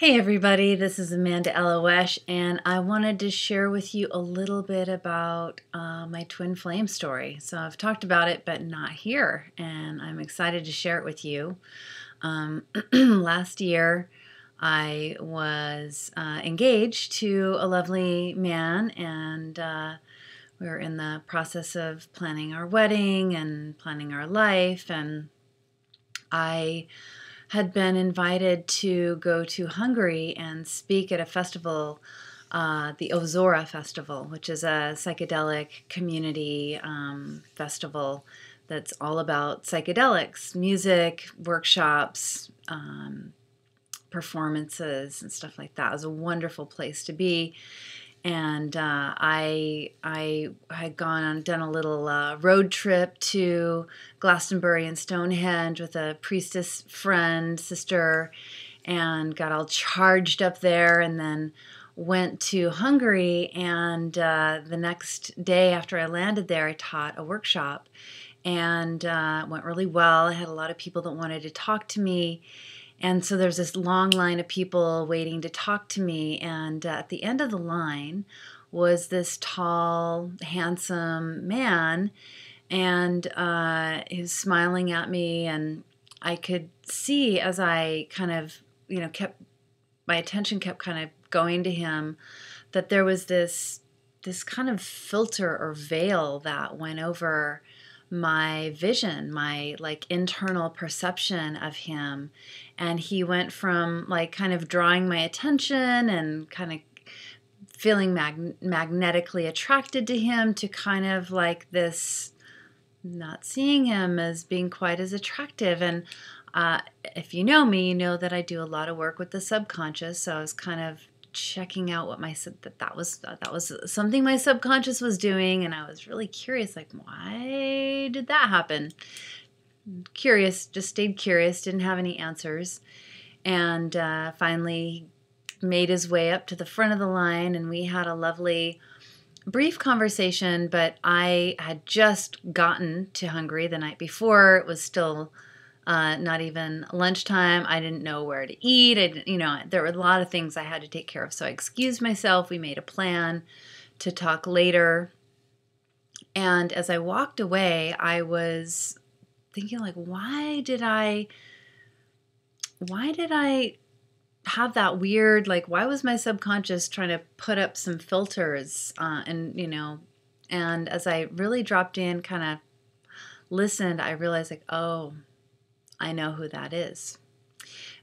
Hey everybody, this is Amanda Elo'esh, and I wanted to share with you a little bit about uh, my twin flame story. So I've talked about it, but not here, and I'm excited to share it with you. Um, last year, I was uh, engaged to a lovely man, and uh, we were in the process of planning our wedding and planning our life, and I had been invited to go to Hungary and speak at a festival, uh, the Ozora Festival, which is a psychedelic community um, festival that's all about psychedelics, music, workshops, um, performances, and stuff like that. It was a wonderful place to be and uh, I I had gone on done a little uh, road trip to Glastonbury and Stonehenge with a priestess friend sister, and got all charged up there, and then went to Hungary. And uh, the next day after I landed there, I taught a workshop, and uh, went really well. I had a lot of people that wanted to talk to me and so there's this long line of people waiting to talk to me. And uh, at the end of the line was this tall, handsome man. And uh, he was smiling at me. And I could see as I kind of, you know, kept my attention kept kind of going to him that there was this this kind of filter or veil that went over my vision, my like internal perception of him. And he went from like kind of drawing my attention and kind of feeling mag- magnetically attracted to him to kind of like this not seeing him as being quite as attractive. And uh, if you know me, you know that I do a lot of work with the subconscious. So I was kind of checking out what my that that was that was something my subconscious was doing and I was really curious like why did that happen? Curious just stayed curious didn't have any answers and uh, finally made his way up to the front of the line and we had a lovely brief conversation but I had just gotten to Hungary the night before it was still uh, not even lunchtime. I didn't know where to eat. I didn't, you know, there were a lot of things I had to take care of. So I excused myself. We made a plan to talk later. And as I walked away, I was thinking like, why did I, why did I have that weird, like, why was my subconscious trying to put up some filters uh, and, you know, and as I really dropped in, kind of listened, I realized like, oh, I know who that is.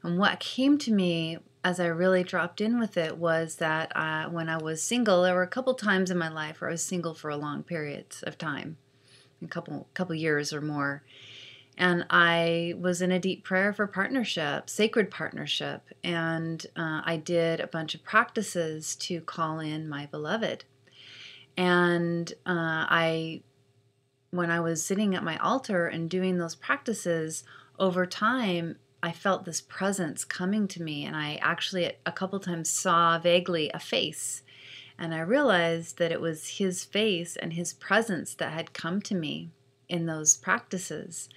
And what came to me as I really dropped in with it was that uh, when I was single, there were a couple times in my life where I was single for a long periods of time, a couple couple years or more, and I was in a deep prayer for partnership, sacred partnership, and uh, I did a bunch of practices to call in my beloved, and uh, I, when I was sitting at my altar and doing those practices over time, I felt this presence coming to me, and I actually a couple times saw vaguely a face. And I realized that it was his face and his presence that had come to me in those practices.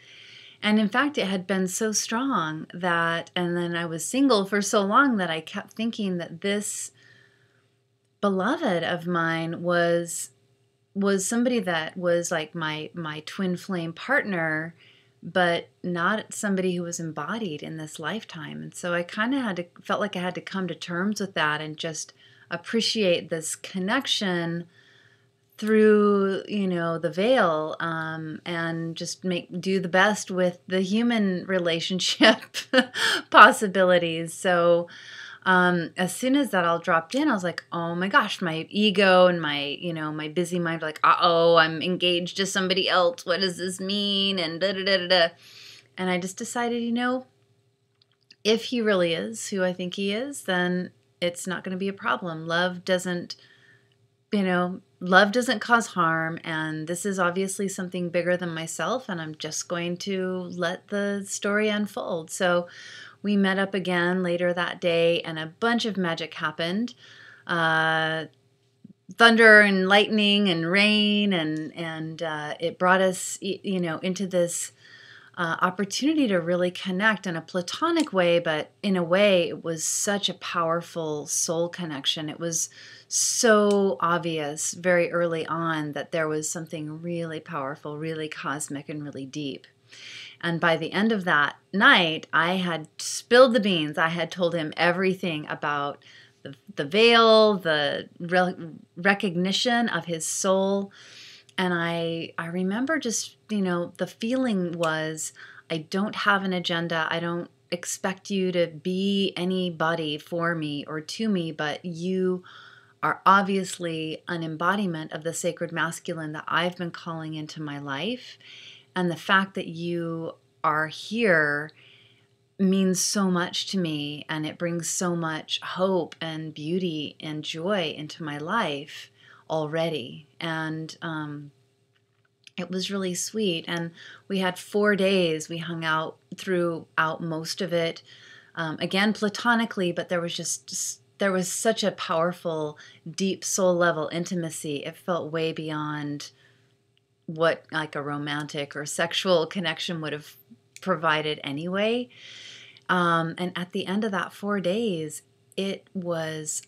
And in fact, it had been so strong that, and then I was single for so long that I kept thinking that this beloved of mine was was somebody that was like my my twin flame partner but not somebody who was embodied in this lifetime. And so I kind of had to felt like I had to come to terms with that and just appreciate this connection through you know the veil um, and just make do the best with the human relationship possibilities so um, as soon as that all dropped in, I was like, oh my gosh, my ego and my, you know, my busy mind, like, uh oh, I'm engaged to somebody else. What does this mean? And da da da da. And I just decided, you know, if he really is who I think he is, then it's not going to be a problem. Love doesn't, you know, love doesn't cause harm. And this is obviously something bigger than myself. And I'm just going to let the story unfold. So we met up again later that day, and a bunch of magic happened. Uh, thunder and lightning and rain, and and uh, it brought us, you know, into this uh, opportunity to really connect in a platonic way, but in a way, it was such a powerful soul connection. It was so obvious very early on that there was something really powerful, really cosmic, and really deep. And by the end of that night, I had spilled the beans. I had told him everything about the, the veil, the re- recognition of his soul. And I, I remember just, you know, the feeling was I don't have an agenda. I don't expect you to be anybody for me or to me, but you are obviously an embodiment of the sacred masculine that I've been calling into my life. And the fact that you are here means so much to me and it brings so much hope and beauty and joy into my life already. And um, it was really sweet. And we had four days. We hung out throughout most of it. Um, again, platonically, but there was just, just there was such a powerful, deep soul level intimacy. It felt way beyond what like a romantic or sexual connection would have provided anyway. Um, and at the end of that four days, it was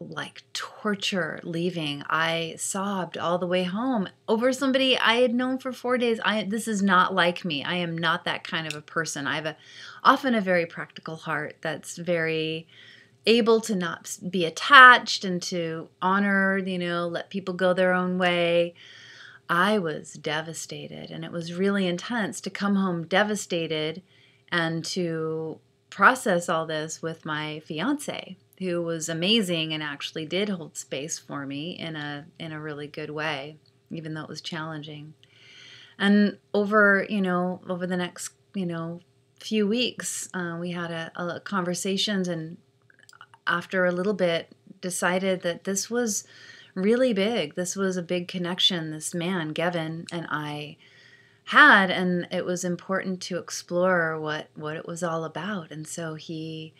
like torture leaving. I sobbed all the way home over somebody I had known for four days. I this is not like me. I am not that kind of a person. I have a often a very practical heart that's very able to not be attached and to honor, you know, let people go their own way. I was devastated and it was really intense to come home devastated and to process all this with my fiance who was amazing and actually did hold space for me in a in a really good way even though it was challenging. And over you know over the next you know few weeks uh, we had a, a conversations and after a little bit decided that this was really big. This was a big connection this man, Gavin, and I had and it was important to explore what what it was all about and so he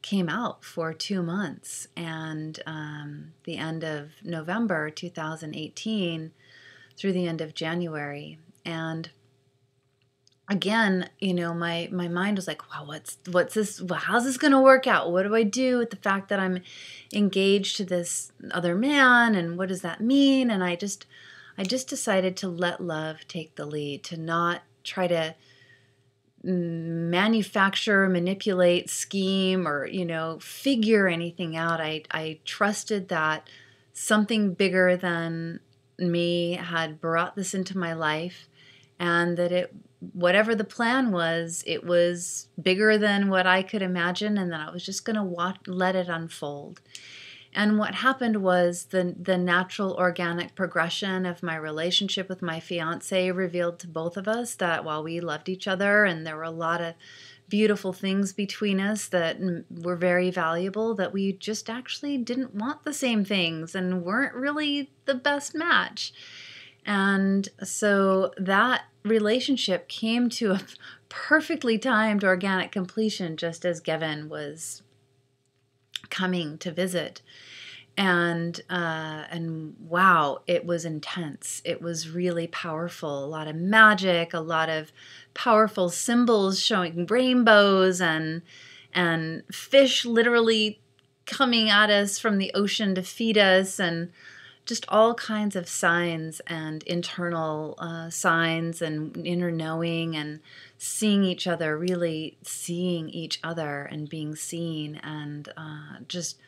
came out for two months and um, the end of november 2018 through the end of january and again, you know, my my mind was like, wow, what's what's this? How's this going to work out? What do I do with the fact that I'm engaged to this other man, and what does that mean? And I just I just decided to let love take the lead, to not try to manufacture, manipulate, scheme, or you know, figure anything out. I I trusted that something bigger than me had brought this into my life and that it whatever the plan was, it was bigger than what I could imagine, and that I was just going to watch, let it unfold. And what happened was the the natural organic progression of my relationship with my fiance revealed to both of us that while we loved each other and there were a lot of beautiful things between us that were very valuable that we just actually didn't want the same things and weren't really the best match. And so that relationship came to a perfectly timed organic completion just as Gavin was coming to visit. And uh, and wow, it was intense. It was really powerful. A lot of magic, a lot of powerful symbols showing rainbows and and fish literally coming at us from the ocean to feed us and just all kinds of signs and internal uh, signs and inner knowing and seeing each other, really seeing each other and being seen. And uh, just,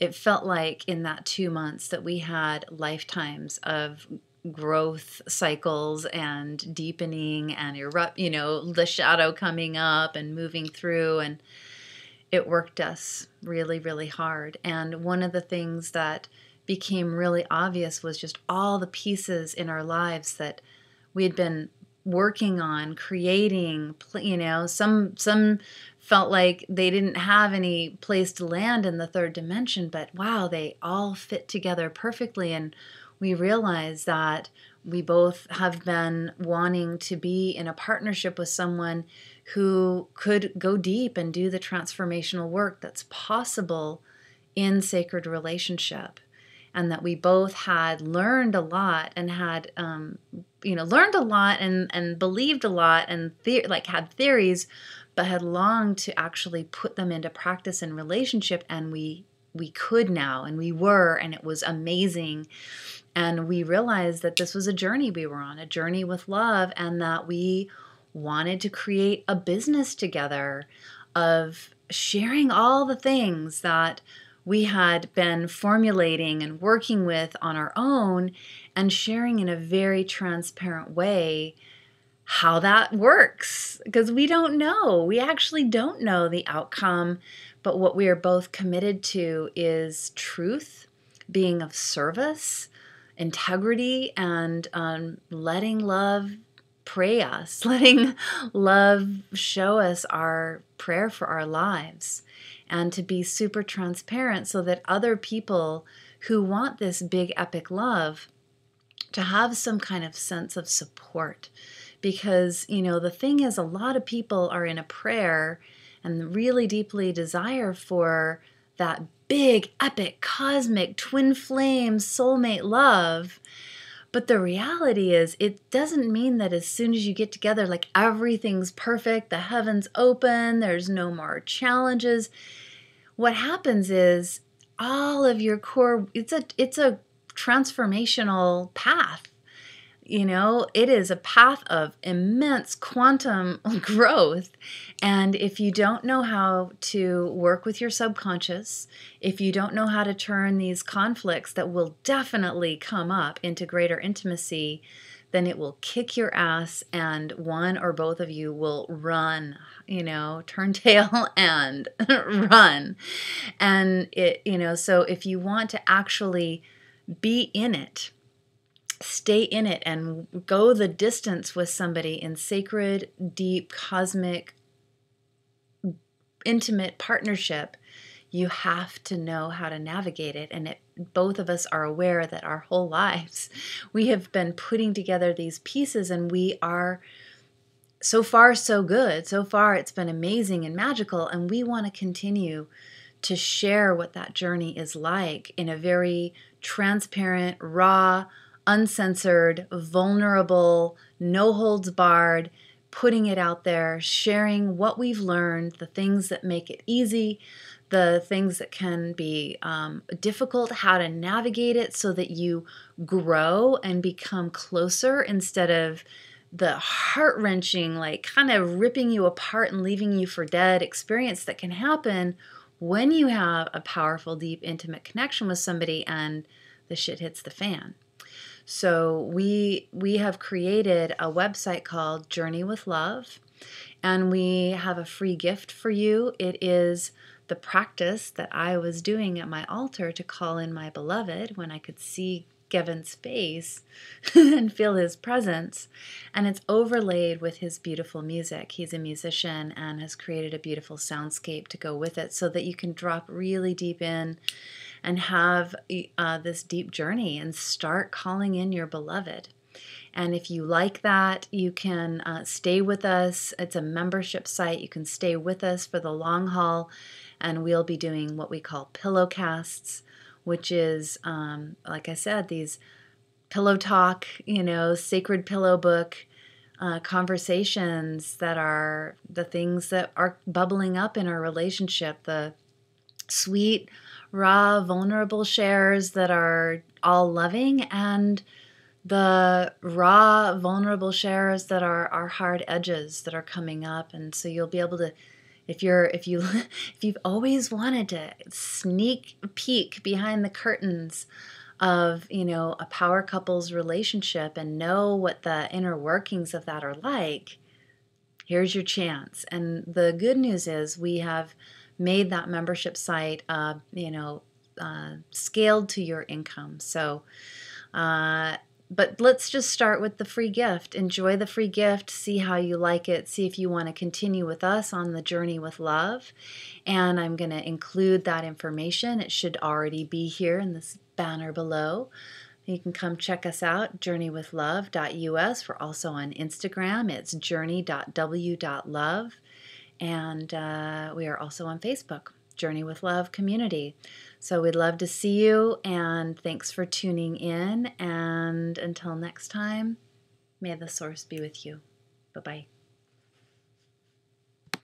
it felt like in that two months that we had lifetimes of growth cycles and deepening and erupt, you know, the shadow coming up and moving through. And it worked us really, really hard. And one of the things that became really obvious was just all the pieces in our lives that we had been working on creating you know some some felt like they didn't have any place to land in the third dimension but wow they all fit together perfectly. And we realized that we both have been wanting to be in a partnership with someone who could go deep and do the transformational work that's possible in sacred relationship and that we both had learned a lot and had um, you know learned a lot and and believed a lot and the- like had theories but had longed to actually put them into practice in relationship and we we could now and we were and it was amazing. And we realized that this was a journey we were on a journey with love and that we wanted to create a business together of sharing all the things that we had been formulating and working with on our own and sharing in a very transparent way how that works because we don't know. We actually don't know the outcome, but what we are both committed to is truth, being of service, integrity, and um, letting love pray us, letting love show us our prayer for our lives and to be super transparent so that other people who want this big epic love to have some kind of sense of support. Because you know the thing is a lot of people are in a prayer and really deeply desire for that big epic cosmic twin flame soulmate love but the reality is, it doesn't mean that as soon as you get together, like everything's perfect, the heavens open, there's no more challenges. What happens is all of your core it's a it's a transformational path you know, it is a path of immense quantum growth. And if you don't know how to work with your subconscious, if you don't know how to turn these conflicts that will definitely come up into greater intimacy, then it will kick your ass and one or both of you will run, you know, turn tail and run. And it, you know, so if you want to actually be in it, stay in it and go the distance with somebody in sacred, deep, cosmic, intimate partnership, you have to know how to navigate it. And it, both of us are aware that our whole lives we have been putting together these pieces and we are so far so good. So far it's been amazing and magical. And we want to continue to share what that journey is like in a very transparent, raw, uncensored, vulnerable, no holds barred, putting it out there, sharing what we've learned, the things that make it easy, the things that can be um, difficult, how to navigate it so that you grow and become closer instead of the heart wrenching, like kind of ripping you apart and leaving you for dead experience that can happen when you have a powerful, deep, intimate connection with somebody and the shit hits the fan. So we we have created a website called Journey with Love and we have a free gift for you. It is the practice that I was doing at my altar to call in my beloved when I could see Gavin's face and feel his presence. And it's overlaid with his beautiful music. He's a musician and has created a beautiful soundscape to go with it so that you can drop really deep in and have uh, this deep journey and start calling in your beloved. And if you like that, you can uh, stay with us. It's a membership site. You can stay with us for the long haul, and we'll be doing what we call pillow casts, which is, um, like I said, these pillow talk, you know, sacred pillow book uh, conversations that are the things that are bubbling up in our relationship, the sweet, raw, vulnerable shares that are all loving and the raw, vulnerable shares that are our hard edges that are coming up. And so you'll be able to if you're if you if you've always wanted to sneak peek behind the curtains of you know a power couple's relationship and know what the inner workings of that are like here's your chance and the good news is we have made that membership site, uh, you know, uh, scaled to your income. So, uh, but let's just start with the free gift. Enjoy the free gift, see how you like it, see if you want to continue with us on the journey with love. And I'm going to include that information. It should already be here in this banner below. You can come check us out, journeywithlove.us. We're also on Instagram. It's journey.w.love. And uh, we are also on Facebook, Journey with Love Community. So we'd love to see you, and thanks for tuning in. And until next time, May the source be with you. Bye bye.